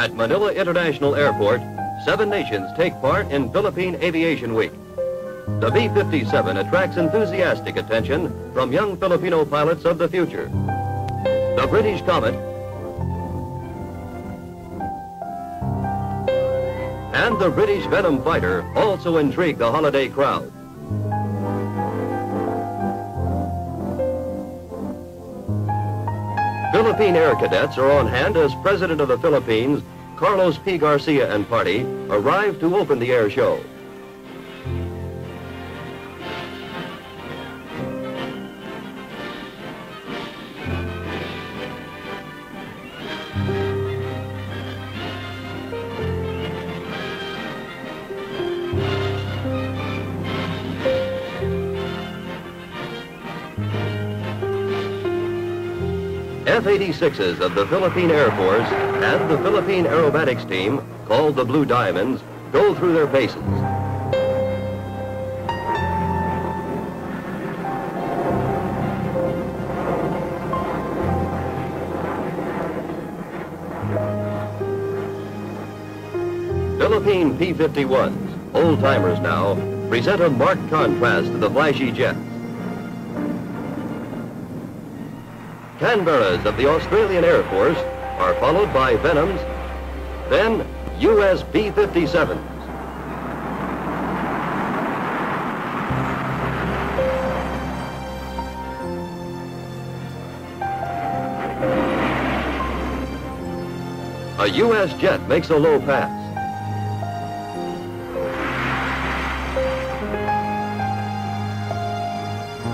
At Manila International Airport, seven nations take part in Philippine Aviation Week. The B-57 attracts enthusiastic attention from young Filipino pilots of the future. The British Comet and the British Venom fighter also intrigue the holiday crowd. Philippine Air Cadets are on hand as President of the Philippines, Carlos P. Garcia and party, arrive to open the air show. F-86s of the Philippine Air Force and the Philippine Aerobatics Team, called the Blue Diamonds, go through their bases. Philippine P-51s, old-timers now, present a marked contrast to the flashy jets. Canberras of the Australian Air Force are followed by Venoms, then US B-57s. A U.S. jet makes a low pass.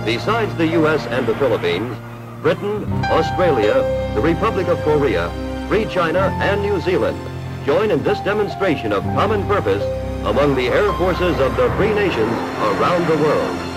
Besides the U.S. and the Philippines, Britain, Australia, the Republic of Korea, Free China, and New Zealand join in this demonstration of common purpose among the air forces of the free nations around the world.